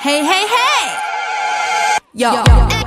Hey, hey, hey! Yo. Yo.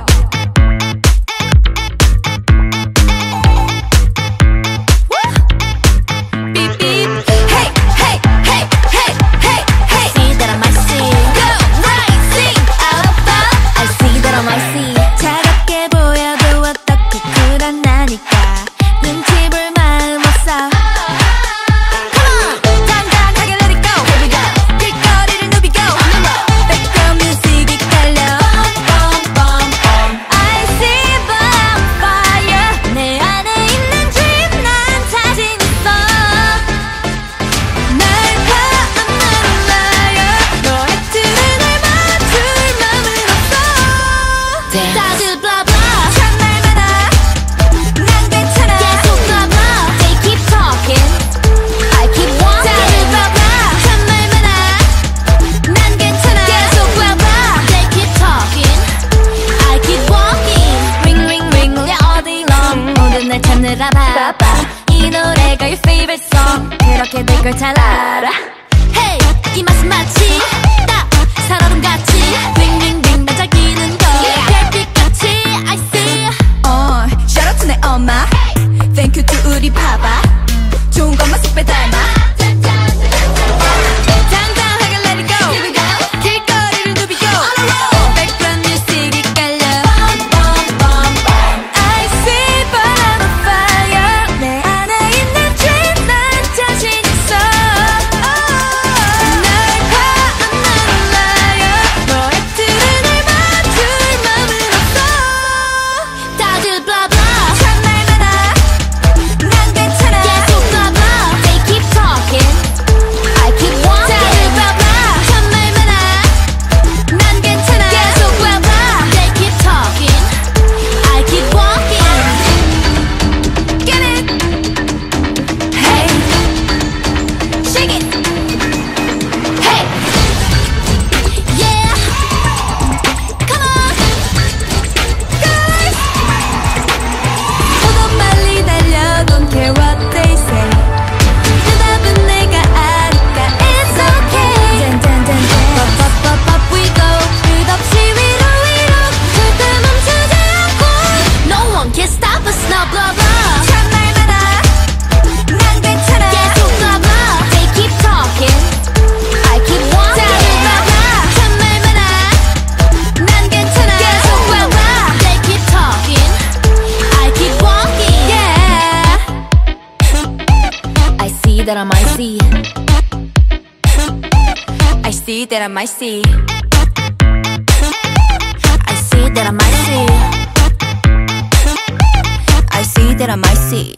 이 노래가 your favorite song 그렇게 될 걸 잘 알아 that I might see I see that I might see I see that I might see I see that I might see